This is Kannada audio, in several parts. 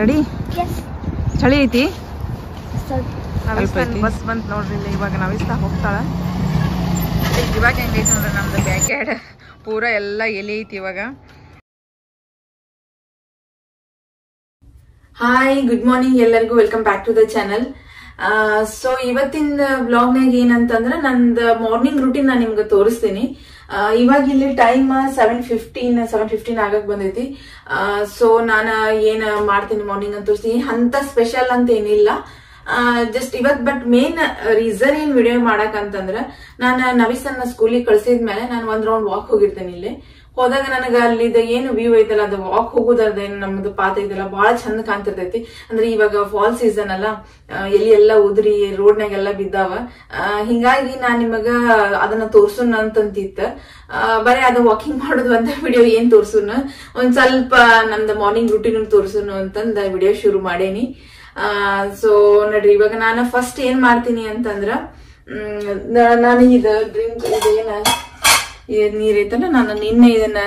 ರೆಡಿ ಎಸ್ ಚಳಿ ಐತಿ? ಬಸ್ ಬಂತು ನೋಡ್ರಿ ಇಲ್ಲಿ ಇವಾಗ ನವಿಸ್ತಾ ಹೋಗ್ತಾಳ. ಇವಾಗ ಹೆಂಗೈತಿ ನೋಡ್ರಿ ನಮ್ದು ಬ್ಯಾಕ್ಯಾರ್ಡ್. ಪೂರ ಎಲ್ಲ ಎಲೆ ಐತಿ ಇವಾಗ. ಹಾಯ್ ಗುಡ್ ಮಾರ್ನಿಂಗ್ ಎಲ್ಲರಿಗೂ. Welcome back to the channel so ಇವತ್ತಿನ ಬ್ಲಾಗ್ನಾಗ ಏನಂತಂದ್ರೆ ನಂದು ಮಾರ್ನಿಂಗ್ ರುಟೀನ್ ನಾನು ನಿಮ್ಗೆ ತೋರಿಸ್ತೀನಿ. ಇವಾಗ ಇಲ್ಲಿ time seven fifteen seven fifteen ಆಗಕ್ ಬಂದೈತಿ. ಸೊ ನಾನು ಏನ್ ಮಾಡ್ತೀನಿ ಮಾರ್ನಿಂಗ್ ಅಂತ ತೋರಿಸ್ತೀನಿ. ಅಂತ ಸ್ಪೆಷಲ್ ಅಂತ ಏನಿಲ್ಲ. ಜಸ್ಟ್ ಇವತ್ ಬಟ್ ಮೇನ್ ರೀಸನ್ ಏನ್ ವಿಡಿಯೋ ಮಾಡಕ್ ಅಂತಂದ್ರ, ನಾನು ನವೀಸನ್ನ ಸ್ಕೂಲಿಗೆ ಕಳ್ಸಿದ್ಮೇಲೆ ನಾನು ಒಂದ್ ರೌಂಡ್ ವಾಕ್ ಹೋಗಿರ್ತೇನೆ ಇಲ್ಲಿ. ಹೋದಾಗ ನನಗ ಅಲ್ಲಿದ ಏನು ವ್ಯೂ ಐತಲ್ಲ, ಅದು ವಾಕ್ ಹೋಗೋದರ್ದೇನು ನಮ್ದು ಪಾತ ಐತಲ್ಲ ಬಹಳ ಚಂದ ಕಾಣ್ತಿರ್ತೈತಿ. ಅಂದ್ರೆ ಇವಾಗ ಫಾಲ್ ಸೀಸನ್ ಅಲ್ಲ ಎಲ್ಲಿ ಎಲಿ ಎಲ್ಲ ಉದ್ರಿ, ರೋಡ್ನಾಗೆಲ್ಲ ಬಿದ್ದಾವ. ಹಿಂಗಾಗಿ ನಾನ್ ನಿಮಗ ಅದನ್ನ ತೋರ್ಸುನ್ ಅಂತಂತಿತ್ತ ಬರೀ ಅದು ವಾಕಿಂಗ್ ಮಾಡೋದು ಅಂತ ವಿಡಿಯೋ ಏನ್ ತೋರ್ಸುನ್ ಒಂದ್ ಸ್ವಲ್ಪ ನಮ್ದು ಮಾರ್ನಿಂಗ್ ರುಟೀನ್ ತೋರ್ಸುನು ಅಂತಂದ ವಿಡಿಯೋ ಶುರು ಮಾಡೇನಿ. ಸೊ ನೋಡ್ರಿ, ಇವಾಗ ನಾನು ಫಸ್ಟ್ ಏನ್ ಮಾಡ್ತೀನಿ ಅಂತಂದ್ರ ನಾನು ಇದು ಡ್ರಿಂಕ್ ಇದೇನ ಇದ್ ನೀರ್ ಐತಲ್ಲ ನಾನು ನಿನ್ನೆ ಇದನ್ನ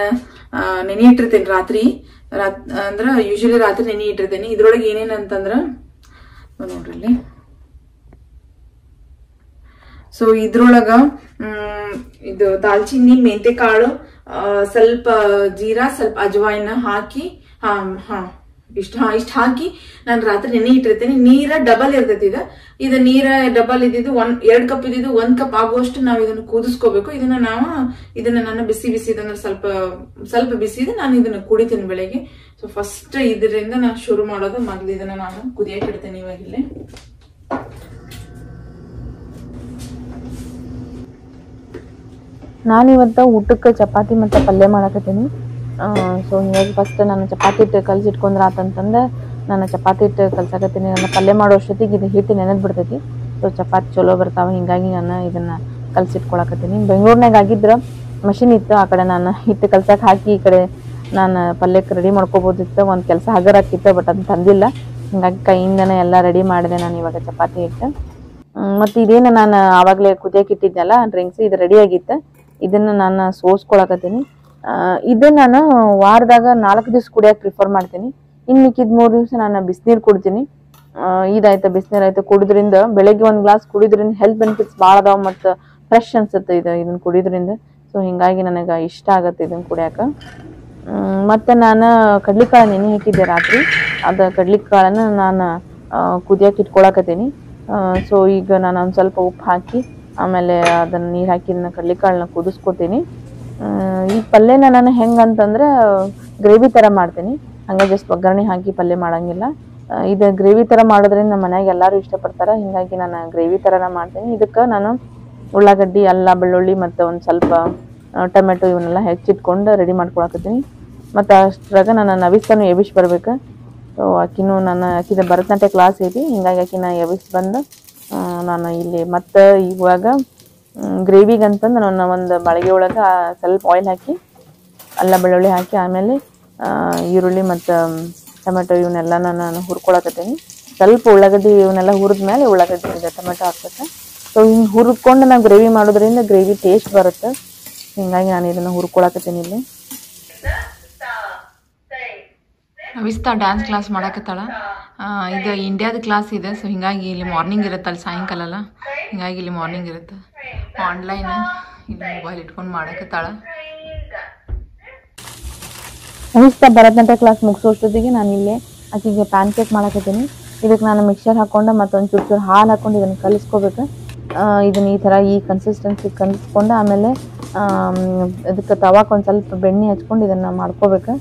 ಆ, ನೆನೆ ಇಟ್ಟಿರ್ತೇನೆ ರಾತ್ರಿ. ರಾತ್ ಅಂದ್ರ ಯೂಶಲಿ ರಾತ್ರಿ ನೆನೆ ಇಟ್ಟಿರ್ತೇನೆ ಇದ್ರೊಳಗೆ ಏನೇನಂತಂದ್ರ ನೋಡ್ರಿ ಇಲ್ಲಿ ಸೊ ಇದ್ರೊಳಗ ಇದು ದಾಲ್ಚಿನ್ನಿ ಮೆಂತೆ ಕಾಳು ಸ್ವಲ್ಪ ಜೀರಾ ಸ್ವಲ್ಪ ಅಜವಾಯಿನ ಹಾಕಿ ಹಾ ಹಾ. ಇಷ್ಟ ಇಷ್ಟ ಹಾಕಿ ನಾನು ರಾತ್ರಿ ನೆನೆ ಇಟ್ಟಿರ್ತೇನೆ. ನೀರ ಡಬಲ್ ಇರ್ತೈತಿ ಇದು ಇದು ನೀರ ಡಬಲ್ ಇದ್ದಿದ್ದು ಒಂದ್, ಎರಡ್ ಕಪ್ ಇದ್ದಿದ್ದು ಒಂದ್ ಕಪ್ ಆಗುವಷ್ಟು ನಾವು ಇದನ್ನ ಕುದಿಸ್ಕೋಬೇಕು. ಇದನ್ನ ನಾವು, ಇದನ್ನ ನಾನು ಬಿಸಿ ಬಿಸಿ ಇದನ್ನ ಸ್ವಲ್ಪ ಸ್ವಲ್ಪ ಬಿಸಿ ಇದೆ, ನಾನು ಇದನ್ನ ಕುಡಿತೀನಿ ಬೆಳಗ್ಗೆ. ಸೊ ಫಸ್ಟ್ ಇದರಿಂದ ನಾನು ಶುರು ಮಾಡೋದು ಮೊದ್ಲು ಇದನ್ನ ನಾನು ಕುದಿಯಕ್ಕೆ ಇಡ್ತೇನೆ ಇವಾಗ ಇಲ್ಲಿ. ನಾನಿವತ್ತ ಊಟಕ್ಕೆ ಚಪಾತಿ ಮತ್ತು ಪಲ್ಯ ಮಾಡಕತ್ತೀನಿ. ಸೊ ಹಿಂಗಾಗಿ ಫಸ್ಟ್ ನಾನು ಚಪಾತಿ ಹಿಟ್ಟು ಕಲಸಿಟ್ಕೊಂಡ್ರೆ ಆತಂತಂದ್ರೆ ನಾನು ಚಪಾತಿ ಹಿಟ್ಟು ಕಲ್ಸಕತ್ತೀನಿ, ನನ್ನ ಪಲ್ಯ ಮಾಡೋ ಅಷ್ಟೊತ್ತಿಗೆ ಇದು ಹಿಟ್ಟು ನೆನೆದು ಬಿಡ್ತೈತಿ. ಸೊ ಚಪಾತಿ ಚಲೋ ಬರ್ತಾವೆ, ಹಿಂಗಾಗಿ ನಾನು ಇದನ್ನು ಕಲಸಿಟ್ಕೊಳಕತ್ತೀನಿ. ಬೆಂಗಳೂರಿನಾಗ ಆಗಿದ್ರೆ ಮಷಿನ್ ಇತ್ತು, ಆ ಕಡೆ ನಾನು ಹಿಟ್ಟು ಕಲ್ಸಕ್ಕೆ ಹಾಕಿ, ಈ ಕಡೆ ನಾನು ಪಲ್ಯಕ್ಕೆ ರೆಡಿ ಮಾಡ್ಕೋಬೋದಿತ್ತು, ಒಂದು ಕೆಲಸ ಹಗರಾಕಿತ್ತು ಬಟ್ ಅದು ತಂದಿಲ್ಲ. ಹಿಂಗಾಗಿ ಕೈಯಿಂದನೇ ಎಲ್ಲ ರೆಡಿ ಮಾಡಿದೆ ನಾನು ಇವಾಗ ಚಪಾತಿ ಹಿಟ್ಟು. ಮತ್ತು ಇದೇನು ನಾನು ಆವಾಗಲೇ ಕುದಿಯಕ್ಕೆ ಇಟ್ಟಿದ್ನಲ್ಲ ಡ್ರಿಂಕ್ಸ್ ಇದು ರೆಡಿ ಆಗಿತ್ತು. ಇದನ್ನ ನಾನು ಸೋಸ್ಕೊಳಕತ್ತೀನಿ. ಇದು ನಾನು ವಾರದಾಗ ನಾಲ್ಕು ದಿವ್ಸ ಕುಡಿಯಕ್ಕೆ ಪ್ರಿಫರ್ ಮಾಡ್ತೀನಿ. ಇನ್ನು ಮಿಕ್ಕಿದ ಮೂರು ದಿವಸ ನಾನು ಬಿಸಿನೀರು ಕುಡ್ತೀನಿ. ಇದಾಯ್ತಾ, ಬಿಸಿನೀರು ಆಯ್ತಾ. ಕುಡಿದ್ರಿಂದ ಬೆಳಗ್ಗೆ ಒಂದು ಗ್ಲಾಸ್ ಕುಡಿದ್ರಿಂದ ಹೆಲ್ತ್ ಬೆನಿಫಿಟ್ಸ್ ಭಾಳ ಅದಾವ ಮತ್ತು ಫ್ರೆಶ್ ಅನ್ಸುತ್ತೆ ಇದು ಇದನ್ನು ಕುಡಿದ್ರಿಂದ. ಸೊ ಹಿಂಗಾಗಿ ನನಗೆ ಇಷ್ಟ ಆಗತ್ತೆ ಇದನ್ನ ಕುಡಿಯಾಕ. ಮತ್ತು ನಾನು ಕಡ್ಲಿಕಾಳು ನೆನೆ ಹಾಕಿದ್ದೆ ರಾತ್ರಿ. ಅದು ಕಡ್ಲಿಕಾಳನ್ನು ನಾನು ಕುದಿಯಕ್ಕೆ ಇಟ್ಕೊಳಕತ್ತೀನಿ. ಸೊ ಈಗ ನಾನು ಒಂದು ಸ್ವಲ್ಪ ಉಪ್ಪು ಹಾಕಿ ಆಮೇಲೆ ಅದನ್ನು ನೀರು ಹಾಕಿ ಕಡ್ಲಿಕಾಳನ್ನ ಕುದಿಸ್ಕೊತೀನಿ. ಈ ಪಲ್ಯನ ನಾನು ಹೆಂಗಂತಂದ್ರೆ ಗ್ರೇವಿ ಥರ ಮಾಡ್ತೀನಿ. ಹಂಗೆ ಜಸ್ಟ್ ಒಗ್ಗರಣೆ ಹಾಕಿ ಪಲ್ಯ ಮಾಡಂಗಿಲ್ಲ. ಇದು ಗ್ರೇವಿ ಥರ ಮಾಡೋದ್ರಿಂದ ನಮ್ಮ ಮನೆಯಾಗ ಎಲ್ಲರೂ ಇಷ್ಟಪಡ್ತಾರೆ, ಹಿಂಗಾಗಿ ನಾನು ಗ್ರೇವಿ ಥರನ ಮಾಡ್ತೀನಿ. ಇದಕ್ಕೆ ನಾನು ಉಳ್ಳಾಗಡ್ಡಿ, ಅಲ್ಲ, ಬೆಳ್ಳುಳ್ಳಿ ಮತ್ತು ಒಂದು ಸ್ವಲ್ಪ ಟೊಮೆಟೊ ಇವನ್ನೆಲ್ಲ ಹೆಚ್ಚಿಟ್ಕೊಂಡು ರೆಡಿ ಮಾಡ್ಕೊಳಕತ್ತೀನಿ. ಮತ್ತು ಅಷ್ಟ್ರಾಗ ನಾನು ನವಿಸ್ತಾನು ಎಬಿಸ್ ಬರಬೇಕು. ಸೊ ಆಕಿನೂ ನಾನು ಆಕಿದ ಭರತನಾಟ್ಯ ಕ್ಲಾಸ್ ಐತಿ, ಹಿಂಗಾಗಿ ಆಕಿನ ಎಬಿಸ್ ಬಂದು ನಾನು ಇಲ್ಲಿ ಮತ್ತು ಇವಾಗ ಗ್ರೇವಿಗೆ ಅಂತಂದು ನಾನು ಒಂದು ಬಾಳಿಗೆ ಒಳಗೆ ಸ್ವಲ್ಪ ಆಯಿಲ್ ಹಾಕಿ, ಅಲ್ಲ ಬೆಳ್ಳುಳ್ಳಿ ಹಾಕಿ, ಆಮೇಲೆ ಈರುಳ್ಳಿ ಮತ್ತು ಟೊಮೆಟೊ ಇವನ್ನೆಲ್ಲ ನಾನು ಹುರ್ಕೊಳಕತ್ತೀನಿ. ಸ್ವಲ್ಪ ಉಳ್ಳಾಗಡ್ಡಿ ಇವನ್ನೆಲ್ಲ ಹುರಿದ ಮೇಲೆ ಉಳ್ಳಾಗಡ್ಡಿ ಇದೆ, ಟೊಮೆಟೊ ಹಾಕ್ಬೇಕು? ಸೊ ಹಿಂಗೆ ಹುರ್ಕೊಂಡು ನಾವು ಗ್ರೇವಿ ಮಾಡೋದ್ರಿಂದ ಗ್ರೇವಿ ಟೇಸ್ಟ್ ಬರುತ್ತೆ. ಹಿಂಗಾಗಿ ನಾನು ಇದನ್ನು ಹುರ್ಕೊಳಕತ್ತೀನಿ ಇಲ್ಲಿ. ಅವಿಸ್ತಾ ಡ್ಯಾನ್ಸ್ ಕ್ಲಾಸ್ ಮಾಡಕತ್ತಾಳ. ಇದು ಇಂಡಿಯಾದ ಕ್ಲಾಸ್ ಇದೆ ಸೊ ಹಿಂಗಾಗಿ ಇಲ್ಲಿ ಮಾರ್ನಿಂಗ್ ಇರುತ್ತೆ ಅಲ್ಲಿ ಸಾಯಂಕಾಲ ಅಲ್ಲ? ಹಿಂಗಾಗಿ ಇಲ್ಲಿ ಮಾರ್ನಿಂಗ್ ಇರುತ್ತೆ. ಆನ್ಲೈನ್ ಇಲ್ಲಿ ಮೊಬೈಲ್ ಇಟ್ಕೊಂಡು ಮಾಡಕತ್ತಾಳ. ಅನಿಸ್ತಾ, ಭರತನಾಟ್ಯ ಕ್ಲಾಸ್ ಮುಗಿಸೋಷ್ಟೊತ್ತಿಗೆ ನಾನು ಇಲ್ಲೇ. ಆಕೆಗೆ ಪ್ಯಾನ್ ಕೇಕ್ ಮಾಡಕತ್ತೀನಿ. ಇದಕ್ಕೆ ನಾನು ಮಿಕ್ಸರ್ ಹಾಕೊಂಡು ಮತ್ತೊಂದು ಚೂರು ಚೂರು ಹಾಲು ಹಾಕೊಂಡು ಇದನ್ನು ಕಲಿಸ್ಕೋಬೇಕು. ಇದನ್ನು ಈ ಥರ ಈ ಕನ್ಸಿಸ್ಟೆನ್ಸಿ ಕಲಿಸ್ಕೊಂಡು ಆಮೇಲೆ ಅದಕ್ಕೆ ತವಾಕ್ ಒಂದು ಸ್ವಲ್ಪ ಬೆಣ್ಣೆ ಹಚ್ಕೊಂಡು ಇದನ್ನು ಮಾಡ್ಕೋಬೇಕು.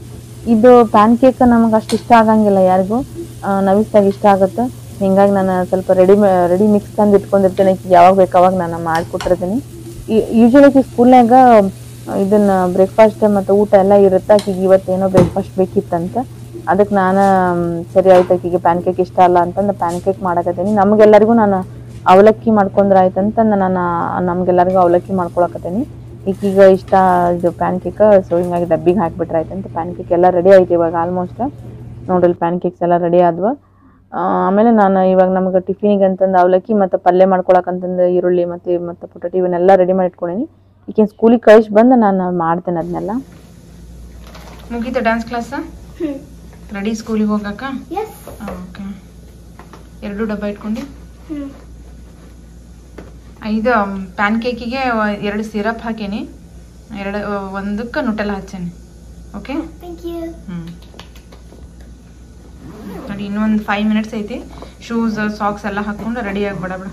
ಇದು ಪ್ಯಾನ್ ಕೇಕ್ ನಮಗೆ ಅಷ್ಟು ಇಷ್ಟ ಆಗಂಗಿಲ್ಲ ಯಾರಿಗೂ. ನವಿಸ್ದಾಗ ಇಷ್ಟ ಆಗುತ್ತೆ. ಹಿಂಗಾಗಿ ನಾನು ಸ್ವಲ್ಪ ರೆಡಿ ರೆಡಿ ಮಿಕ್ಸ್ ತಂದು ಇಟ್ಕೊಂಡಿರ್ತೇನೆ. ಯಾವಾಗ ಬೇಕು ಅವಾಗ ನಾನು ಮಾಡಿಕೊಟ್ಟಿರ್ತೀನಿ. ಯೂಶಲಿ ಸ್ಕೂಲ್ನಾಗ ಇದನ್ನು ಬ್ರೇಕ್ಫಾಸ್ಟ್ ಮತ್ತು ಊಟ ಎಲ್ಲ ಇರುತ್ತೆ? ಆಕಿಗೆ ಇವತ್ತೇನೋ ಬ್ರೇಕ್ಫಾಸ್ಟ್ ಬೇಕಿತ್ತಂತ. ಅದಕ್ಕೆ ನಾನು ಸರಿ ಆಯ್ತು ಆಕಿಗೆ ಪ್ಯಾನ್ ಕೇಕ್ ಇಷ್ಟ ಅಲ್ಲ ಅಂತಂದು ಪ್ಯಾನ್ ಕೇಕ್ ಮಾಡಕತ್ತೀನಿ. ನಮಗೆಲ್ಲರಿಗೂ ನಾನು ಅವಲಕ್ಕಿ ಮಾಡ್ಕೊಂಡ್ರೆ ಆಯ್ತಂತಂದು ನಾನು ನಮಗೆಲ್ಲರಿಗೂ ಅವಲಕ್ಕಿ ಮಾಡ್ಕೊಳಕತ್ತೀನಿ. ಈಗೀಗ ಇಷ್ಟ ಇದು ಪ್ಯಾನ್ ಕೇಕ್ ಸೊ ಹಿಂಗಾಗಿ ಡಬ್ಬಿಗೆ ಹಾಕಿಬಿಟ್ರೆ ಆಯ್ತಂತ ಪ್ಯಾನ್ ಕೇಕ್ ಎಲ್ಲ ರೆಡಿ ಆಯ್ತು ಇವಾಗ ಆಲ್ಮೋಸ್ಟ್ ನೋಡ್ರಿ ಪ್ಯಾನ್ ಕೇಕ್ಸ್ ಎಲ್ಲ ರೆಡಿ ಆದ್ವು. ಆಮೇಲೆ ನಾನು ಇವಾಗ ನಮಗೆ ಟಿಫಿನಿಗೆ ಅಂತಂದು ಅವಲಕ್ಕಿ ಮತ್ತು ಪಲ್ಯ ಮಾಡ್ಕೊಳಕಂತಂದು ಈರುಳ್ಳಿ ಮತ್ತು ಮತ್ತು ಪೊಟಾಟೊ ಇವನ್ನೆಲ್ಲ ರೆಡಿ ಮಾಡಿ ಇಟ್ಕೊಂಡೀನಿ. ಈಗಿನ ಸ್ಕೂಲಿಗೆ ಕಳಿಸಿ ಬಂದು ನಾನು ಮಾಡ್ತೇನೆ ಅದನ್ನೆಲ್ಲ ಮುಗೀತು ಡ್ಯಾನ್ಸ್ ಕ್ಲಾಸ್ ರೆಡಿ ಸ್ಕೂಲಿಗೆ ಹೋಗಕ್ಕ Yes. ಓಕೆ ಎರಡು ಡಬ್ಬ ಇಟ್ಕೊಂಡು. ಇದು ಪ್ಯಾನ್ ಕೇಕಿಗೆ ಎರಡು ಸಿರಪ್ ಹಾಕೀನಿ. ಎರಡು ಒಂದಕ್ಕೆ ನುಟೆಲ್ಲ ಹಚ್ಚೇನಿ. Okay Thank you. ಹ್ಞೂ ನೋಡಿ ಇನ್ನೊಂದು ಫೈವ್ ಮಿನಿಟ್ಸ್ ಐತಿ. ಶೂಸ್ ಸಾಕ್ಸ್ ಎಲ್ಲ ಹಾಕೊಂಡು ರೆಡಿ ಆಗಿಬಿಡ ಬಿಡ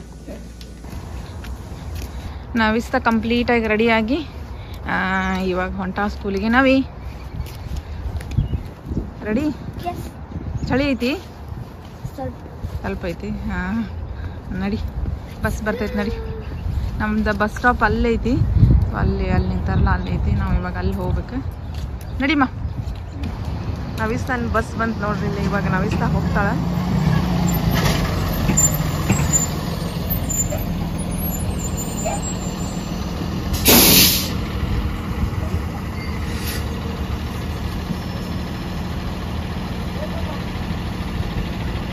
ನಾವಿಸ್ತ ಕಂಪ್ಲೀಟಾಗಿ ರೆಡಿಯಾಗಿ ಇವಾಗ ಹೊಂಟ ಸ್ಕೂಲಿಗೆ ನಾವಿ? ರೆಡಿ. ಚಳಿ ಐತಿ? ಸ್ವಲ್ಪ. ಐತಿ ಹಾಂ. ನಡಿ ಬಸ್ ಬರ್ತೈತಿ ನಡಿ. ನಮ್ದು ಬಸ್ ಸ್ಟಾಪ್ ಅಲ್ಲೇ ಐತಿ. ಅಲ್ಲಿ ಅಲ್ಲಿ ನಿಂತಾರಲ್ಲ ಅಲ್ಲೈತಿ ಐತಿ. ನಾವು ಇವಾಗ ಅಲ್ಲಿ ಹೋಗ್ಬೇಕು. ನಡಿಮ್ಮ. ನವಿಸ್ತಾನ ಬಸ್ ಬಂತು ನೋಡ್ರಿ ಇಲ್ಲಿ ಇವಾಗ ನವಿಸ್ತಾ ಹೋಗ್ತಾಳ.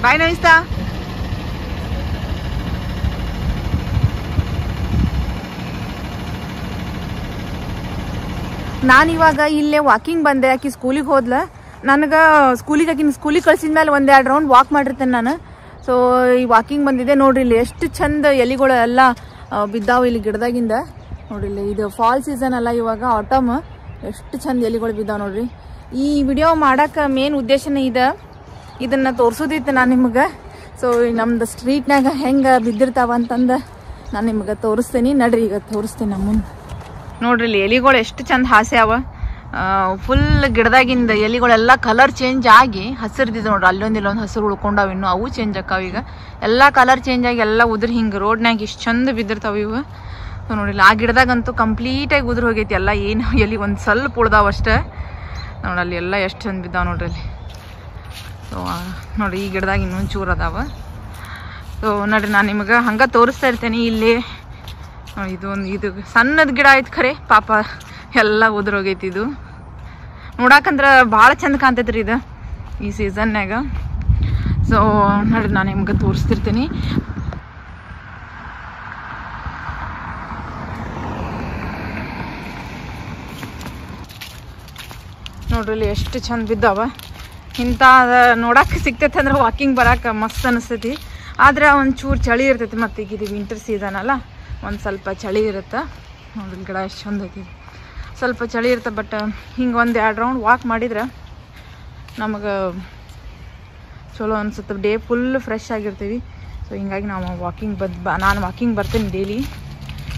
ಬಾಯ್ ನವಿಸ್ತಾ ನಾನಿವಾಗ ಇಲ್ಲೇ ವಾಕಿಂಗ್ ಬಂದೆ, ಆಕಿ ಸ್ಕೂಲಿಗೆ ಹೋದ್ಲ. ನನಗೆ ಸ್ಕೂಲಿಗೆ ಆಗಿನ ಸ್ಕೂಲಿಗೆ ಕಳ್ಸಿದ ಮೇಲೆ ಒಂದೆರಡು ರೌಂಡ್ ವಾಕ್ ಮಾಡಿರ್ತೇನೆ ನಾನು. ಸೊ ಈ ವಾಕಿಂಗ್ ಬಂದಿದೆ. ನೋಡ್ರಿ ಇಲ್ಲಿ ಎಷ್ಟು ಚಂದ ಎಲಿಗಳು ಎಲ್ಲ ಬಿದ್ದಾವೆ ಇಲ್ಲಿ ಗಿಡದಾಗಿಂದ. ನೋಡ್ರಿ ಇಲ್ಲಿ ಇದು ಫಾಲ್ ಸೀಸನ್ ಅಲ್ಲ ಇವಾಗ ಆಟಮ್ ಎಷ್ಟು ಚಂದ ಎಲಿಗಳು ಬಿದ್ದಾವೆ ನೋಡ್ರಿ. ಈ ವಿಡಿಯೋ ಮಾಡಕ್ಕೆ ಮೇನ್ ಉದ್ದೇಶನೇ ಇದೆ. ಇದನ್ನ ತೋರ್ಸೋದಿತ್ತು ನಾನು ನಿಮ್ಗೆ. ಸೊ ನಮ್ದು ಸ್ಟ್ರೀಟ್ನಾಗ ಹೆಂಗೆ ಬಿದ್ದಿರ್ತಾವ ಅಂತಂದು ನಾನು ನಿಮ್ಗೆ ತೋರಿಸ್ತೀನಿ. ನಡ್ರಿ ಈಗ ತೋರಿಸ್ತೀನಿ ನಮ್ಮ ಮುಂದೆ ನೋಡ್ರಿ ಇಲ್ಲಿ ಎಲಿಗಳು ಎಷ್ಟು ಚಂದ ಹಾಸೆ ಅವ ಫುಲ್ ಗಿಡದಾಗಿಂದ ಎಲಿಗಳೆಲ್ಲ ಕಲರ್ ಚೇಂಜ್ ಆಗಿ ಹಸಿರ್ದಿದೆ ನೋಡ್ರಿ. ಅಲ್ಲೊಂದು ಇಲ್ಲೊಂದು ಹಸಿರು ಉಳ್ಕೊಂಡಾವ ಇನ್ನು ಅವು ಚೇಂಜ್ ಆಕಾವ ಈಗ. ಎಲ್ಲ ಕಲರ್ ಚೇಂಜ್ ಆಗಿ ಎಲ್ಲ ಉದ್ರಿ ಹಿಂಗೆ ರೋಡ್ನಾಗ ಇಷ್ಟು ಚಂದ ಬಿದ್ದಿರ್ತಾವ ಇವು. ನೋಡಿಲ್ಲ ಆ ಗಿಡದಾಗಂತೂ ಕಂಪ್ಲೀಟಾಗಿ ಉದುರು ಹೋಗೈತಿ. ಎಲ್ಲ ಏನು ಎಲಿ ಒಂದು ಸ್ವಲ್ಪ ಉಳ್ದಾವ ಅಷ್ಟೇ. ಅಲ್ಲಿ ಎಲ್ಲ ಎಷ್ಟು ಚಂದ ಬಿದ್ದಾವೆ ನೋಡ್ರಿ ಅಲ್ಲಿ. ಸೊ ನೋಡಿ ಈ ಗಿಡದಾಗ ಇನ್ನೊಂದು ಚೂರು ಅದಾವ. ಸೊ, ನೋಡ್ರಿ, ನಾನು ನಿಮಗೆ ಹಂಗೆ ತೋರಿಸ್ತಾ ಇರ್ತೇನೆ ಇಲ್ಲಿ. ಇದು ಒಂದು ಇದು ಸಣ್ಣದ ಗಿಡ ಐತೆ ಖರೆ. ಪಾಪ ಎಲ್ಲ ಉದುರೋಗೈತಿ ಇದು. ನೋಡಾಕಂದ್ರೆ ಭಾಳ ಚಂದ ಕಾಣ್ತೈತ್ರಿ ಇದು ಈ ಸೀಸನ್ಯಾಗ ಸೊ ನೋಡಿ ನಾನು ನಿಮ್ಗೆ ತೋರಿಸ್ತಿರ್ತೀನಿ. ನೋಡ್ರಿ ಎಷ್ಟು ಚಂದ ಬಿದ್ದಾವ. ಇಂಥ ನೋಡಕ್ಕೆ ಸಿಗ್ತೈತೆ ಅಂದ್ರೆ ವಾಕಿಂಗ್ ಬರಕ್ಕೆ ಮಸ್ತ್ ಅನಿಸ್ತೈತಿ ಆದ್ರೆ ಒಂಚೂರು ಚಳಿ ಇರ್ತೈತಿ ಮತ್ತು ಇದು ವಿಂಟರ್ ಸೀಸನ್ ಅಲ್ಲ. ಒಂದು ಸ್ವಲ್ಪ ಚಳಿ ಇರುತ್ತೆ. ನೋಡ್ರಿ ಗಿಡ ಎಷ್ಟು ಚಂದ ಐತಿ. ಸ್ವಲ್ಪ ಚಳಿ ಇರುತ್ತೆ ಬಟ್ ಹಿಂಗೆ ಒಂದು ಎರಡು ರೌಂಡ್ ವಾಕ್ ಮಾಡಿದ್ರೆ ನಮಗೆ ಚಲೋ ಅನ್ಸುತ್ತೆ. ಡೇ ಫುಲ್ ಫ್ರೆಶ್ ಆಗಿರ್ತೀವಿ. ಸೊ ಹಿಂಗಾಗಿ ನಾವು ವಾಕಿಂಗ್ ಬದ್, ಬ, ನಾನು ವಾಕಿಂಗ್ ಬರ್ತೀನಿ ಡೈಲಿ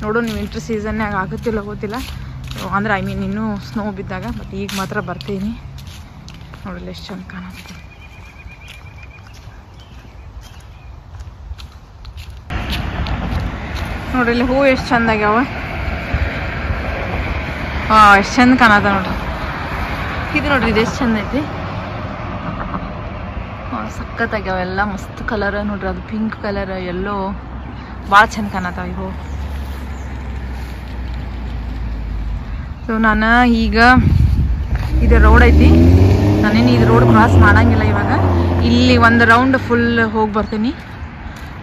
ನೀವು ವಿಂಟರ್ ಸೀಸನ್ನಾಗ ಆಗುತ್ತಿಲ್ಲ, ಗೊತ್ತಿಲ್ಲ. ಸೊ ಅಂದ್ರೆ ಐ ಮೀನ್ ಇನ್ನೂ ಸ್ನೋ ಬಿದ್ದಾಗ ಬಟ್ ಈಗ ಮಾತ್ರ ಬರ್ತೀನಿ. ನೋಡಲ್ಲ ಎಷ್ಟು ಚಂದ ಕಾಣುತ್ತೆ. ನೋಡಿ ಇಲ್ಲಿ ಹೂವು ಎಷ್ಟು ಚಂದ ಆಗ್ಯಾವ ಹಾಂ ಎಷ್ಟು ಚಂದ ಕಾಣತ್ತ ನೋಡ್ರಿ. ಇದು ನೋಡ್ರಿ ಇದು ಎಷ್ಟು ಚಂದ ಐತಿ? ಸಖತ್ ಸಖತ್ತಾಗ್ಯಾವ ಎಲ್ಲ ಮಸ್ತ್ ಕಲರ್ ನೋಡ್ರಿ ಅದು ಪಿಂಕ್ ಕಲರ್ ಎಲ್ಲೋ ಭಾಳ ಚಂದ ಕಾಣತ್ತಾವ ಇವು. ಸೊ ನಾನು ಈಗ ಇದು ರೋಡ್ ಐತಿ. ನಾನೇನು ಇದು ರೋಡ್ ಕ್ರಾಸ್ ಮಾಡಂಗಿಲ್ಲ ಇವಾಗ. ಇಲ್ಲಿ ಒಂದು ರೌಂಡ್ ಫುಲ್ ಹೋಗಿ ಬರ್ತೀನಿ.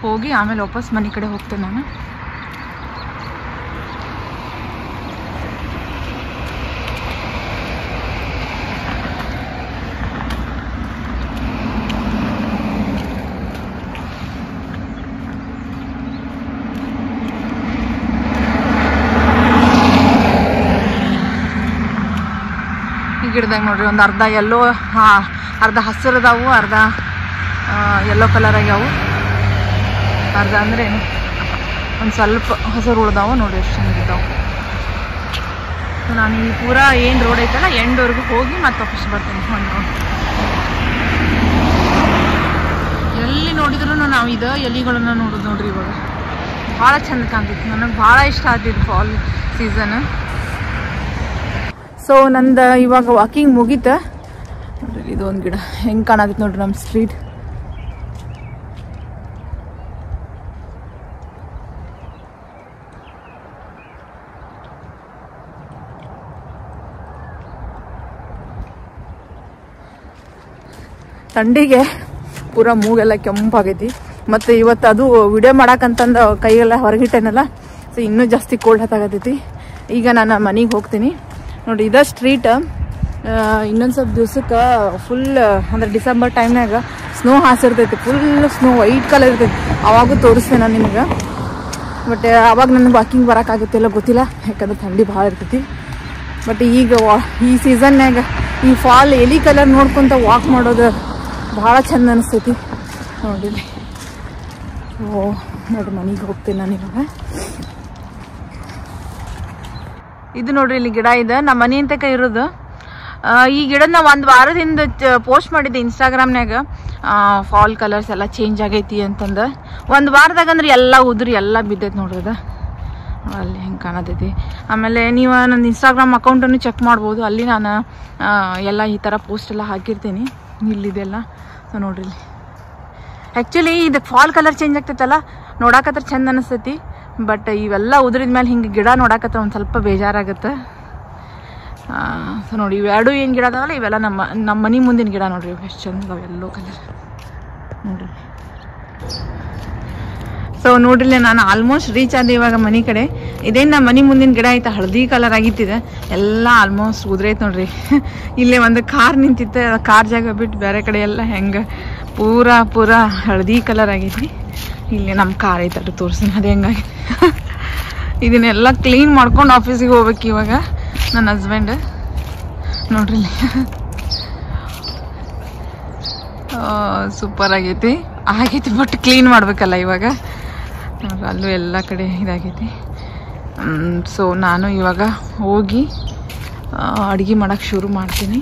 ಹೋಗಿ ಆಮೇಲೆ ವಾಪಸ್ ಮನೆ ಕಡೆ ಹೋಗ್ತೇನೆ ನಾನು. ಈ ನೋಡ್ರಿ, ಒಂದು ಅರ್ಧ ಎಲ್ಲೋ ಅರ್ಧ ಹಸಿರದವು ಅರ್ಧ ಎಲ್ಲೋ ಕಲರ್ ಆಗ್ಯಾವು. ಅರ್ಧ ಅಂದ್ರೆ ಒಂದು ಸ್ವಲ್ಪ ಹಸಿರು ಉಳ್ದಾವು ನೋಡಿ ಎಷ್ಟು ಚೆನ್ನಾಗಿದ್ದಾವೆ ನಾನು ಈ ಪೂರಾ ಏನು ರೋಡ್ ಐತಲ್ಲ ಎಂಡ್ವರೆಗೂ ಹೋಗಿ ಮತ್ತೆ ವಾಪಸ್ ಬರ್ತೀನಿ ಒಂದು ಎಲ್ಲಿ ನೋಡಿದ್ರು ನಾವು ಇದು ಎಲಿಗಳನ್ನ ನೋಡೋದು ನೋಡ್ರಿ ಇವಾಗ. ಭಾಳ ಚಂದ ಕಾಣ್ತಿತ್ತು. ನನಗೆ ಭಾಳ ಇಷ್ಟ ಆಗ್ತಿತ್ತು ಫಾಲ್ ಸೀಸನ್ ಸೊ ನಂದು ಇವಾಗ ವಾಕಿಂಗ್ ಮುಗೀತ. ನೋಡ್ರಿ, ಇದು ಗಿಡ. ಹೆಂಗೆ ಕಾಣಕತ್ತೆ ನೋಡ್ರಿ ನಮ್ಮ ಸ್ಟ್ರೀಟ್ ಥಂಡಿಗೆ ಪೂರ ಮೂಗೆಲ್ಲ ಕೆಂಪಾಗೈತಿ. ಮತ್ತು ಇವತ್ತು ಅದು ವಿಡಿಯೋ ಮಾಡೋಕ್ಕಂತಂದು ಕೈಯೆಲ್ಲ ಹೊರಗಿಟ್ಟೇನಲ್ಲ ಸೊ ಇನ್ನೂ ಜಾಸ್ತಿ ಕೋಲ್ಡ್ ಹತ್ತಾಗತ್ತೈತಿ ಈಗ ನಾನು ಮನೆಗೆ ಹೋಗ್ತೀನಿ. ನೋಡಿ, ಇದ ಸ್ಟ್ರೀಟ್ ಇನ್ನೊಂದು ಸ್ವಲ್ಪ ದಿವ್ಸಕ್ಕೆ ಫುಲ್ ಅಂದ್ರೆ ಡಿಸೆಂಬರ್ ಟೈಮ್ನಾಗ ಸ್ನೋ ಹಾಸಿರ್ತೈತಿ ಫುಲ್ ಸ್ನೋ ವೈಟ್ ಕಲರ್ ಇರ್ತೈತಿ. ಅವಾಗೂ ತೋರಿಸ್ತೇನೆ ನಾನು ನಿಮ್ಗೆ. ಬಟ್ ಅವಾಗ ನನಗೆ ವಾಕಿಂಗ್ ಬರೋಕ್ಕಾಗುತ್ತಿಲ್ಲ ಗೊತ್ತಿಲ್ಲ. ಯಾಕಂದ್ರೆ ಥಂಡಿ ಭಾಳ ಇರ್ತೈತಿ. ಬಟ್ ಈಗ ಈ ಸೀಸನ್ನಾಗ ಈ ಫಾಲ್ ಎಲಿ ಕಲರ್ ನೋಡ್ಕೊತ ವಾಕ್ ಮಾಡೋದು ಭಾಳ ಚಂದ ಅನಿಸ್ತೈತಿ. ನೋಡಿ ಓ, ನೋಡಿ, ಮನೆಗೆ ಹೋಗ್ತೀನಿ ನಾನು ಇವಾಗ. ಇದು ನೋಡ್ರಿ ಇಲ್ಲಿ ಗಿಡ ಇದೆ. ನಮ್ಮ ಮನೆ ಅಂತಕ ಇರೋದು. ಈ ಈ ಗಿಡನ ಒಂದು ವಾರದಿಂದ ಪೋಸ್ಟ್ ಮಾಡಿದ್ದೆ ಇನ್ಸ್ಟಾಗ್ರಾಮ್ನಾಗ ಫಾಲ್ ಕಲರ್ಸ್ ಎಲ್ಲ ಚೇಂಜ್ ಆಗೈತಿ ಅಂತಂದು. ಒಂದು ವಾರದಾಗ ಅಂದ್ರೆ ಎಲ್ಲ ಉದುರಿ, ಎಲ್ಲ ಬಿದ್ದೈತೆ ಅದು. ಅಲ್ಲಿ ಹೆಂಗೆ ಕಾಣತೈತಿ. ಆಮೇಲೆ ನೀವು ನನ್ನ ಇನ್ಸ್ಟಾಗ್ರಾಮ್ ಅಕೌಂಟನ್ನು ಚೆಕ್ ಮಾಡ್ಬೋದು. ಅಲ್ಲಿ ನಾನು ಎಲ್ಲ ಈ ಥರ ಪೋಸ್ಟ್ ಎಲ್ಲ ಹಾಕಿರ್ತೀನಿ. ಇಲ್ಲಿದೆಲ್ಲ. ಸೊ ನೋಡ್ರಿ ಆ್ಯಕ್ಚುಲಿ ಇದು ಫಾಲ್ ಕಲರ್ ಚೇಂಜ್ ಆಗ್ತೈತಲ್ಲ, ನೋಡಾಕತ್ರ ಚೆಂದ ಅನಿಸ್ತೈತಿ ಬಟ್ ಇವೆಲ್ಲ ಉದುರಿದ ಮೇಲೆ ಹಿಂಗೆ ಗಿಡ ನೋಡಕತ್ತ ಒಂದು ಸ್ವಲ್ಪ ಬೇಜಾರಾಗುತ್ತೆ. ಸೊ ನೋಡಿ, ಇವೆರಡು ಏನು ಗಿಡ ಅದಾವಲ್ಲ, ಇವೆಲ್ಲ ನಮ್ಮ ನಮ್ಮ ಮನೆ ಮುಂದಿನ ಗಿಡ ನೋಡ್ರಿ ಎಷ್ಟು ಚಂದ ಅದಾವ ಎಲ್ಲೋ ಕಲರ್ ನೋಡ್ರಿ. ಸೊ ನೋಡ್ರಿಲ್ಲ ನಾನು ಆಲ್ಮೋಸ್ಟ್ ರೀಚ್ ಆದೆ ಇವಾಗ ಮನೆ ಕಡೆ. ಇದೇನು ನಮ್ಮ ಮನೆ ಮುಂದಿನ ಗಿಡ ಐತೆ ಹಳದಿ ಕಲರ್ ಆಗಿತ್ತಿದೆ. ಎಲ್ಲ ಆಲ್ಮೋಸ್ಟ್ ಉದುರೈತೆ ನೋಡ್ರಿ. ಇಲ್ಲೇ ಒಂದು ಕಾರ್ ನಿಂತಿತ್ತು ಕಾರ್ ಜಾಗ ಬಿಟ್ಟು ಬೇರೆ ಕಡೆ ಎಲ್ಲ ಹೆಂಗೆ, ಪೂರಾ ಪೂರಾ ಹಳದಿ ಕಲರ್ ಆಗೈತಿ ಇಲ್ಲಿ ನಮ್ಮ ಕಾರ್ ಐತೆ ಅದು ತೋರಿಸ್ತೀನಿ. ಅದು ಹೆಂಗಾಗಿ. ಇದನ್ನೆಲ್ಲ ಕ್ಲೀನ್ ಮಾಡ್ಕೊಂಡು ಆಫೀಸಿಗೆ ಹೋಗ್ಬೇಕು ಇವಾಗ ನನ್ನ ಹಸ್ಬೆಂಡ್ ನೋಡ್ರಿ ಸೂಪರ್ ಆಗೈತಿ. ಆಗೈತಿ ಬಟ್ ಕ್ಲೀನ್ ಮಾಡ್ಬೇಕಲ್ಲ ಇವಾಗ. ಅಲ್ಲೂ ಎಲ್ಲ ಕಡೆ ಇದಾಗೈತಿ. ಸೊ ನಾನು ಇವಾಗ ಹೋಗಿ ಅಡುಗೆ ಮಾಡೋಕ್ಕೆ ಶುರು ಮಾಡ್ತೀನಿ.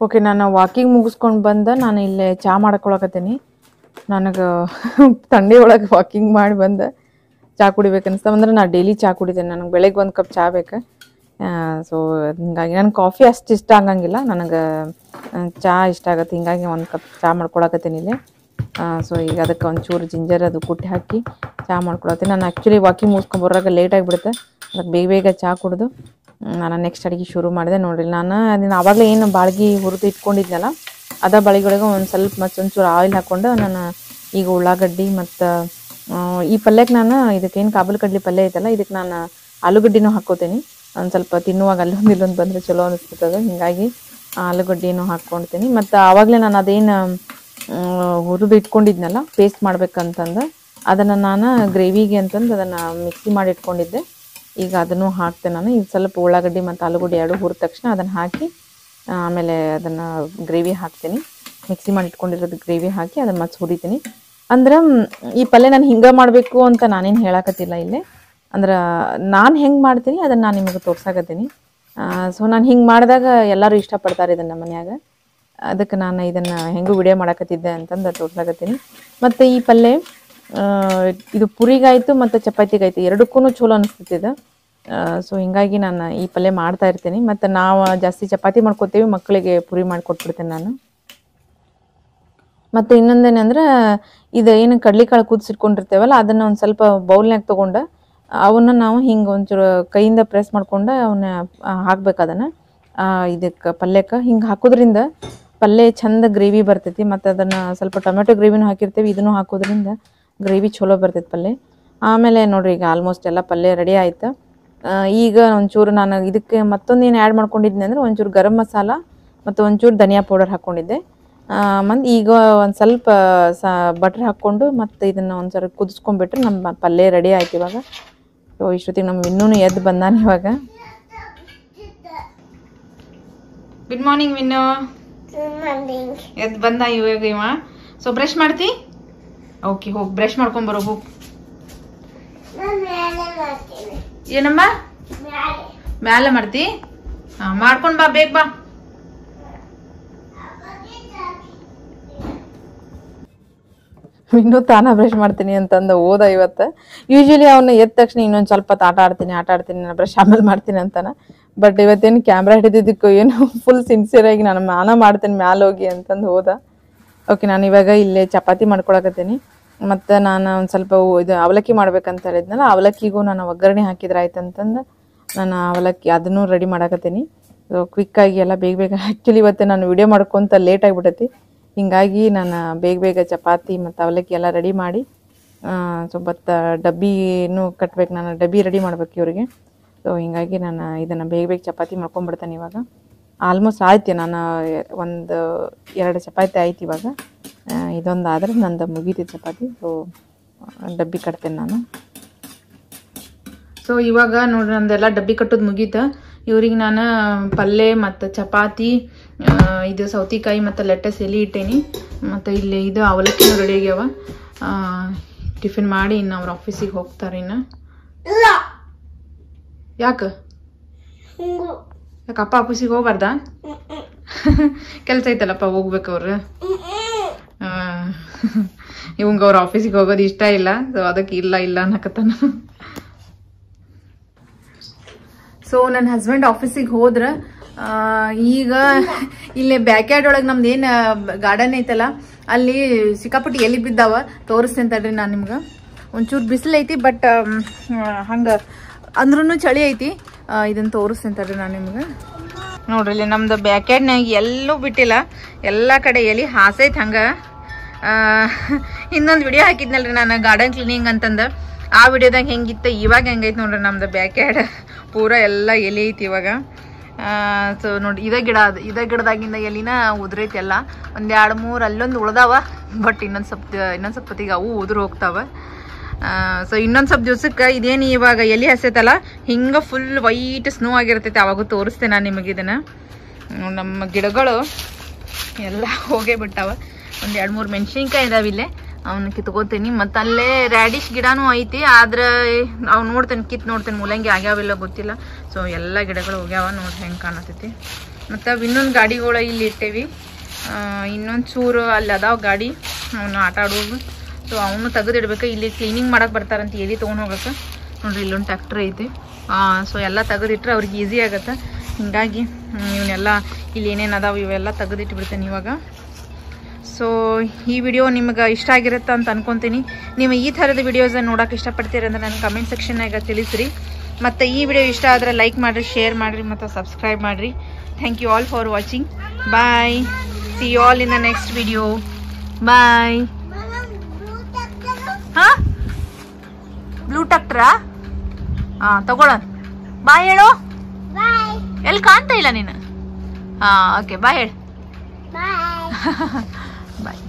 ಓಕೆ ನಾನು ವಾಕಿಂಗ್ ಮುಗಿಸ್ಕೊಂಡು ಬಂದ ನಾನು ಇಲ್ಲೇ ಚಹಾ ಮಾಡ್ಕೊಳಕತ್ತೀನಿ. ನನಗೆ ತಂಡೆ ಒಳಗೆ ವಾಕಿಂಗ್ ಮಾಡಿ ಬಂದೆ. ಚಹಾ ಕುಡಿಬೇಕು ಅನಿಸ್ತಾ ಅಂದ್ರೆ ನಾನು ಡೈಲಿ ಚಹಾ ಕುಡಿತೇನೆ. ನನಗೆ ಬೆಳಗ್ಗೆ ಒಂದು ಕಪ್ ಚಹಾ ಬೇಕು. ಸೊ ಹಿಂಗಾಗಿ ನನಗೆ ಕಾಫಿ ಅಷ್ಟು ಇಷ್ಟ ಆಗಂಗಿಲ್ಲ. ನನಗೆ ಚಹಾ ಇಷ್ಟ ಆಗತ್ತೆ. ಹಿಂಗಾಗಿ ಒಂದು ಕಪ್ ಚಹಾ ಮಾಡ್ಕೊಳಕತ್ತೀನಿ ಇಲ್ಲಿ. ಸೊ ಈಗ ಅದಕ್ಕೆ ಒಂಚೂರು ಜಿಂಜರ್ ಅದು ಕುಟ್ಟಿ ಹಾಕಿ ಚಹಾ ಮಾಡ್ಕೊಳತ್ತೀನಿ. ನಾನು ಆ್ಯಕ್ಚುಲಿ ವಾಕಿಂಗ್ ಮುಗಿಸ್ಕೊಂಡು ಬರೋಕೆ ಲೇಟ್ ಆಗಿಬಿಡುತ್ತೆ. ಅದಕ್ಕೆ ಬೇಗ ಬೇಗ ಚಹಾ ಕುಡಿದು ನಾನು ನೆಕ್ಸ್ಟ್ ಅಡುಗೆ ಶುರು ಮಾಡಿದೆ ನೋಡಿರಿ. ನಾನು ಅದನ್ನ ಆವಾಗಲೇ ಏನು ಬಾಳ್ಗಿ ಹುರಿದು ಇಟ್ಕೊಂಡಿದ್ನಲ್ಲ, ಅದ ಬಾಳಿಗೊಳಗೆ ಒಂದು ಸ್ವಲ್ಪ ಮತ್ತು ಒಂಚೂರು ಆಯಿಲ್ ಹಾಕ್ಕೊಂಡು ನಾನು ಈಗ ಉಳ್ಳಾಗಡ್ಡಿ ಮತ್ತು ಈ ಪಲ್ಯಕ್ಕೆ ನಾನು ಇದಕ್ಕೇನು ಕಾಬಲ್ ಕಡ್ಲಿ ಪಲ್ಯ ಐತಲ್ಲ ಇದಕ್ಕೆ ನಾನು ಆಲೂಗಡ್ಡಿನೂ ಹಾಕ್ಕೋತೀನಿ ಒಂದು ಸ್ವಲ್ಪ ತಿನ್ನುವಾಗ ಅಲ್ಲೊಂದು ಇಲ್ಲೊಂದು ಬಂದರೆ ಚಲೋ ಅನಿಸ್ತದೆ, ಹೀಗಾಗಿ ಆಲೂಗಡ್ಡಿನೂ ಹಾಕ್ಕೊಳ್ತೀನಿ ಮತ್ತು ಆವಾಗಲೇ ನಾನು ಅದೇನು ಹುರಿದು ಇಟ್ಕೊಂಡಿದ್ನಲ್ಲ ಪೇಸ್ಟ್ ಮಾಡ್ಬೇಕಂತಂದು, ಅದನ್ನು ನಾನು ಗ್ರೇವಿಗೆ ಅಂತಂದು ಅದನ್ನು ಮಿಕ್ಸಿ ಮಾಡಿ ಇಟ್ಕೊಂಡಿದ್ದೆ. ಈಗ ಅದನ್ನು ಹಾಕ್ತೆ ನಾನು. ಈಗ ಸ್ವಲ್ಪ ಉಳ್ಳಾಗಡ್ಡಿ ಮತ್ತು ಆಲೂಗಡ್ಡೆ ಎರಡು ಹುರಿದ ತಕ್ಷಣ ಅದನ್ನು ಹಾಕಿ ಆಮೇಲೆ ಅದನ್ನು ಗ್ರೇವಿ ಹಾಕ್ತೀನಿ. ಮಿಕ್ಸಿ ಮಾಡಿ ಇಟ್ಕೊಂಡಿರೋದು ಗ್ರೇವಿ ಹಾಕಿ ಅದನ್ನು ಮತ್ತೆ ಹುರಿತೀನಿ. ಅಂದ್ರೆ ಈ ಪಲ್ಯ ನಾನು ಹಿಂಗೆ ಮಾಡಬೇಕು ಅಂತ ನಾನೇನು ಹೇಳಕತ್ತಿಲ್ಲ ಇಲ್ಲಿ. ಅಂದ್ರೆ, ನಾನು ಹೆಂಗೆ ಮಾಡ್ತೀನಿ ಅದನ್ನು ನಾನು ನಿಮಗೆ ತೋರ್ಸಾಕತ್ತೀನಿ. ಸೊ ನಾನು ಹಿಂಗೆ ಮಾಡಿದಾಗ ಎಲ್ಲರೂ ಇಷ್ಟಪಡ್ತಾರೆ ಇದನ್ನು ಮನ್ಯಾಗ. ಅದಕ್ಕೆ ನಾನು ಇದನ್ನು ಹೆಂಗೂ ವಿಡಿಯೋ ಮಾಡಕತ್ತಿದ್ದೆ ಅಂತಂದು ತೋರ್ಸಾಕತ್ತೀನಿ. ಮತ್ತು ಈ ಪಲ್ಯ ಇದು ಪುರಿಗಾಯ್ತು ಮತ್ತು ಚಪಾತಿಗಾಯ್ತು. ಎರಡಕ್ಕೂ ಚಲೋ ಅನಿಸ್ತೈತಿ ಇದು. ಸೊ ಹಿಂಗಾಗಿ ನಾನು ಈ ಪಲ್ಯ ಮಾಡ್ತಾ ಇರ್ತೀನಿ. ಮತ್ತು ನಾವು ಜಾಸ್ತಿ ಚಪಾತಿ ಮಾಡ್ಕೊತೀವಿ, ಮಕ್ಕಳಿಗೆ ಪುರಿ ಮಾಡಿಕೊಟ್ಬಿಡ್ತೇನೆ ನಾನು. ಮತ್ತು ಇನ್ನೊಂದೇನೆಂದ್ರೆ ಇದು ಏನು ಕಡ್ಲಿಕಾಳು ಕುದಿಸಿಟ್ಕೊಂಡಿರ್ತೇವಲ್ಲ ಅದನ್ನು ಒಂದು ಸ್ವಲ್ಪ ಬೌಲ್ನಾಗ ತೊಗೊಂಡು, ಅವನ್ನ ನಾವು ಹಿಂಗೆ ಒಂಚೂರು ಕೈಯಿಂದ ಪ್ರೆಸ್ ಮಾಡ್ಕೊಂಡು ಅವನ್ನ ಹಾಕ್ಬೇಕು ಅದನ್ನು. ಇದಕ್ಕೆ ಪಲ್ಯಕ್ಕೆ. ಹಿಂಗೆ ಹಾಕೋದ್ರಿಂದ ಪಲ್ಯ ಚಂದ ಗ್ರೇವಿ ಬರ್ತೈತಿ. ಮತ್ತು ಅದನ್ನು ಸ್ವಲ್ಪ ಟೊಮೆಟೊ ಗ್ರೇವಿನೂ ಹಾಕಿರ್ತೀವಿ, ಇದನ್ನು ಹಾಕೋದ್ರಿಂದ ಗ್ರೇವಿ ಚಲೋ ಬರ್ತೈತೆ ಪಲ್ಯ ಆಮೇಲೆ ನೋಡ್ರಿ ಈಗ ಆಲ್ಮೋಸ್ಟ್ ಎಲ್ಲ ಪಲ್ಯ ರೆಡಿ ಆಯ್ತು. ಈಗ ಒಂಚೂರು ನಾನು ಇದಕ್ಕೆ ಮತ್ತೊಂದು ಏನು ಆ್ಯಡ್ ಮಾಡ್ಕೊಂಡಿದ್ದೆ ಅಂದರೆ ಒಂಚೂರು ಗರಂ ಮಸಾಲ ಮತ್ತು ಒಂಚೂರು ಧನಿಯಾ ಪೌಡರ್ ಹಾಕ್ಕೊಂಡಿದ್ದೆ ಮತ್ತು ಈಗ ಒಂದು ಸ್ವಲ್ಪ ಸ ಬಟ್ರ್ ಹಾಕ್ಕೊಂಡು ಮತ್ತು ಇದನ್ನು ಒಂದು ಸ್ವಲ್ಪ ಕುದಿಸ್ಕೊಂಡ್ಬಿಟ್ರೆ ನಮ್ಮ ಪಲ್ಯ ರೆಡಿ ಆಯ್ತು ಇವಾಗ. ಸೊ ಇಷ್ಟೊತ್ತಿಗೆ ನಮ್ಮ ಇನ್ನೂ ಎದ್ದು ಬಂದಾನ ಇವಾಗ. Good morning Vinnu. ಎದ್ದು ಬಂದ ಇವಾಗ ಇವ. ಸೊ ಬ್ರಷ್ ಮಾಡ್ತಿ? ಓಕೆ ಹೋಗಿ ಬ್ರಷ್ ಮಾಡ್ಕೊಂಬರೋ ಹೋಗಿ. ಏನಮ್ಮ? ಮ್ಯಾಲೆ. ಮಾಡ್ತಿ? ಹಾ ಮಾಡ್ಕೊಂಡ್ ಬಾ ಬೇಗ ಬಾ. ಇನ್ನೂ ತಾನ ಬ್ರಷ್ ಮಾಡ್ತೀನಿ ಅಂತಂದು ಓದ ಇವತ್ತು. ಯೂಶ್ವಲಿ ಅವನ್ನ ಎದ್ದ ತಕ್ಷಣ ಇನ್ನೊಂದು ಸ್ವಲ್ಪ ಹೊತ್ತು ಆಟ ಆಡ್ತೀನಿ ಆಟ ಆಡ್ತೀನಿ ನಾನು ಬ್ರಷ್ ಆಮೇಲೆ ಮಾಡ್ತೀನಿ ಅಂತಾನ. ಬಟ್ ಇವತ್ತೇನು ಕ್ಯಾಮ್ರಾ ಹಿಡಿದಿದ್ದಕ್ಕೂ ಏನು ಫುಲ್ ಸಿನ್ಸಿಯರ್ ಆಗಿ ನಾನು ಮಾನ ಮಾಡ್ತೀನಿ ಮ್ಯಾಲ ಹೋಗಿ ಅಂತಂದು ಹೋದ. ಓಕೆ, ನಾನು ಇವಾಗ ಇಲ್ಲೇ ಚಪಾತಿ ಮಾಡ್ಕೊಳಕತ್ತೀನಿ. ಮತ್ತು ನಾನು ಒಂದು ಸ್ವಲ್ಪ ಇದು ಅವಲಕ್ಕಿ ಮಾಡ್ಬೇಕಂತ ಹೇಳಿದ್ನಲ್ಲ, ಅವಲಕ್ಕಿಗೂ ನಾನು ಒಗ್ಗರಣೆ ಹಾಕಿದ್ರೆ ಆಯ್ತು ಅಂತಂದು ನಾನು ಅವಲಕ್ಕಿ ಅದನ್ನು ರೆಡಿ ಮಾಡಕತ್ತೀನಿ. ಸೊ ಕ್ವಿಕ್ಕಾಗಿ ಎಲ್ಲ ಬೇಗ ಬೇಗ ಆ್ಯಕ್ಚುಲಿ ಇವತ್ತು ನಾನು ವಿಡಿಯೋ ಮಾಡ್ಕೊತ ಲೇಟ್ ಆಗಿಬಿಟ್ಟೈತಿ ಹಿಂಗಾಗಿ ನಾನು ಬೇಗ ಬೇಗ ಚಪಾತಿ ಮತ್ತು ಅವಲಕ್ಕಿ ಎಲ್ಲ ರೆಡಿ ಮಾಡಿ ಸೊ ಮತ್ತು ಡಬ್ಬಿನೂ ಕಟ್ಬೇಕು, ನಾನು ಡಬ್ಬಿ ರೆಡಿ ಮಾಡ್ಬೇಕು ಇವರಿಗೆ. ಸೊ ಹಿಂಗಾಗಿ ನಾನು ಇದನ್ನು ಬೇಗ ಬೇಗ ಚಪಾತಿ ಮಾಡ್ಕೊಂಬಿಡ್ತೇನೆ ಇವಾಗ. ಆಲ್ಮೋಸ್ಟ್ ಆಯ್ತು ನಾನು ಒಂದು ಎರಡು ಚಪಾತಿ ಆಯ್ತು ಇವಾಗ. ಇದೊಂದು ಆದ್ರೆ ನಂದು ಮುಗೀತಿ ಚಪಾತಿ. ಸೊ ಡಬ್ಬಿ ಕಟ್ತೇನೆ ನಾನು. ಸೊ ಇವಾಗ ನೋಡ್ರಿ ನಂದೆಲ್ಲ ಡಬ್ಬಿ ಕಟ್ಟೋದು ಮುಗೀತ. ಇವ್ರಿಗೆ ನಾನು ಪಲ್ಯ ಮತ್ತು ಚಪಾತಿ ಇದು ಸೌತಿಕಾಯಿ ಮತ್ತು ಲೆಟಸ್ ಎಲೆ ಇಟ್ಟೇನಿ. ಮತ್ತು ಇಲ್ಲಿ ಇದು ಅವಲಕ್ಕಿ ರೆಡಿ ಆಗ್ಯಾವ. ಟಿಫಿನ್ ಮಾಡಿ ಇನ್ನು ಅವ್ರ ಆಫೀಸಿಗೆ ಹೋಗ್ತಾರೆ ಇನ್ನು. ಯಾಕ? ಯಾಕೆ ಅಪ್ಪ ಆಫೀಸಿಗೆ ಹೋಗ್ಬಾರ್ದಾ ಕೆಲಸ ಐತಲ್ಲಪ್ಪ ಹೋಗ್ಬೇಕು ಅವ್ರು. ಆ, ಇವಂಗ ಅವ್ರ ಆಫೀಸಿಗೆ ಹೋಗೋದು ಇಷ್ಟ ಇಲ್ಲ ಸೊ ಅದಕ್ಕೆ ಇಲ್ಲ ಇಲ್ಲ ಅನ್ನಕತ್ತಾನ. ಸೊ ನನ್ನ ಹಸ್ಬೆಂಡ್ ಆಫೀಸಿಗೆ ಹೋದ್ರ ಈಗ ಇಲ್ಲೇ ಬ್ಯಾಕ್ಯಾರ್ಡ್ ಒಳಗೆ ನಮ್ದು ಏನು ಗಾರ್ಡನ್ ಐತಲ್ಲ ಅಲ್ಲಿ ಸಿಕ್ಕಾಪಟ್ಟಿ ಎಲ್ಲಿ ಬಿದ್ದಾವ ತೋರಿಸ್ತೇನೆ ತಡ್ರಿ ನಾನು ನಿಮ್ಗೆ. ಒಂಚೂರು ಬಿಸಿಲು ಐತಿ ಬಟ್ ಹಂಗೆ ಅಂದ್ರೂ ಚಳಿ ಐತಿ. ಇದನ್ನು ತೋರಿಸ್ತೀನಿ ನಾನು ನಿಮ್ಗೆ. ನೋಡ್ರಿ ಇಲ್ಲಿ ನಮ್ದು ಬ್ಯಾಕೆಟ್ನಾಗ ಎಲ್ಲೂ ಬಿಟ್ಟಿಲ್ಲ. ಎಲ್ಲ ಕಡೆ ಎಲ್ಲಿ ಹಾಸೈತೆ ಹಂಗೆ. ಇನ್ನೊಂದು ವಿಡಿಯೋ ಹಾಕಿದ್ನಲ್ರಿ ನಾನು ಗಾರ್ಡನ್ ಕ್ಲೀನಿಂಗ್ ಅಂತಂದು. ಆ ವಿಡಿಯೋದಾಗ ಹೆಂಗಿತ್ತು, ಇವಾಗ ಹೆಂಗೈತೆ ನೋಡ್ರಿ ನಮ್ದು ಬ್ಯಾಕೆಡ್ ಪೂರ ಎಲ್ಲ ಎಲೆ ಐತಿ ಇವಾಗ. ಸೊ ನೋಡಿ ಇದೇ ಗಿಡ ಅದು, ಇದೇ ಗಿಡದಾಗಿಂದ ಎಲಿನ ಉದುರೈತಿ ಎಲ್ಲ. ಒಂದು ಎರಡು ಮೂರು ಅಲ್ಲೊಂದು ಉಳ್ದಾವ ಬಟ್ ಇನ್ನೊಂದು ಸ್ವಲ್ಪ ಇನ್ನೊಂದು ಸ್ವಲ್ಪ ಹೊತ್ತಿಗೆ ಅವು ಉದುರು ಹೋಗ್ತಾವ. ಸೊ ಇನ್ನೊಂದು ಸ್ವಲ್ಪ ದಿವ್ಸಕ್ಕೆ ಇದೇನು ಇವಾಗ ಎಲೆ ಹಸೈತಲ್ಲ ಹಿಂಗೆ ಫುಲ್ ವೈಟ್ ಸ್ನೋ ಆಗಿರ್ತೈತೆ, ಅವಾಗೂ ತೋರಿಸ್ತೇನೆ ನಾನು ನಿಮಗೆ ಇದನ್ನು. ನಮ್ಮ ಗಿಡಗಳು ಎಲ್ಲ ಹೋಗೇ ಬಿಟ್ಟಾವ. ಒಂದು ಎರಡು ಮೂರು ಮೆಣಸಿನ್ಕಾಯಿ ಇದಾವೆ ಇಲ್ಲೇ. ಅವನ್ನ ಕಿತ್ಕೋತೀನಿ. ಮತ್ತು ಅಲ್ಲೇ ರ್ಯಾಡಿಶ್ ಗಿಡನೂ ಐತಿ, ಆದ್ರೆ ಅವ್ ನೋಡ್ತೇನೆ, ಕಿತ್ ನೋಡ್ತೇನೆ, ಮೂಲಂಗಿ ಆಗ್ಯಾವಿಲ್ಲ ಗೊತ್ತಿಲ್ಲ. ಸೊ ಎಲ್ಲ ಗಿಡಗಳು ಹೋಗ್ಯಾವ, ನೋಡಿ ಹೆಂಗೆ ಕಾಣತೈತಿ ಮತ್ತು ಇನ್ನೊಂದು ಗಾಡಿಗಳು ಇಲ್ಲಿ ಇಟ್ಟೇವಿ. ಇನ್ನೊಂದು ಚೂರು ಅಲ್ಲಿ ಅದಾವ ಗಾಡಿ. ಅವನು ಆಟ ಆಡೋದು. ಸೊ ಅವನು ತೆಗೆದಿಡ್ಬೇಕು. ಇಲ್ಲಿ ಕ್ಲೀನಿಂಗ್ ಮಾಡಕ್ಕೆ ಬರ್ತಾರಂತ ಎಲ್ಲಿ ತೊಗೊಂಡು ಹೋಗಕ್ಕೆ. ನೋಡ್ರಿ, ಇಲ್ಲೊಂದು ಟ್ಯಾಕ್ಟ್ರ್ ಐತಿ. ಸೊ ಎಲ್ಲ ತೆಗೆದಿಟ್ರೆ ಅವ್ರಿಗೆ ಈಸಿ ಆಗುತ್ತೆ. ಹಿಂಗಾಗಿ ಇವನ್ನೆಲ್ಲ ಇಲ್ಲಿ ಏನೇನು ಅದಾವ, ಇವೆಲ್ಲ ತೆಗೆದಿಟ್ಬಿಡ್ತೇನೆ ಇವಾಗ. ಸೊ ಈ ವಿಡಿಯೋ ನಿಮ್ಗೆ ಇಷ್ಟ ಆಗಿರುತ್ತೆ ಅಂತ ಅನ್ಕೊಂತೀನಿ. ನೀವು ಈ ಥರದ ವಿಡಿಯೋಸ್ ನೋಡೋಕೆ ಇಷ್ಟಪಡ್ತೀರ ಅಂದ್ರೆ ನನ್ನ ಕಮೆಂಟ್ ಸೆಕ್ಷನ್ನಾಗ ತಿಳಿಸ್ರಿ. ಮತ್ತು ಈ ವಿಡಿಯೋ ಇಷ್ಟ ಆದರೆ ಲೈಕ್ ಮಾಡಿರಿ ಶೇರ್ ಮಾಡಿರಿ, ಮತ್ತು ಸಬ್ಸ್ಕ್ರೈಬ್ ಮಾಡಿರಿ. Thank you all for watching bye see you all in the next video bye ಹಾಂ? ಬ್ಲೂ ಟಾಕ್ಟ್ರಾ ಹಾಂ ತಗೊಳ. ಬಾಯ್ ಹೇಳು. ಎಲ್ಲಿ ಕಾಣ್ತಾ ಇಲ್ಲ ನೀನು? ಹಾಂ ಓಕೆ ಬಾಯ್ ಹೇಳು. ಬಾಯ್.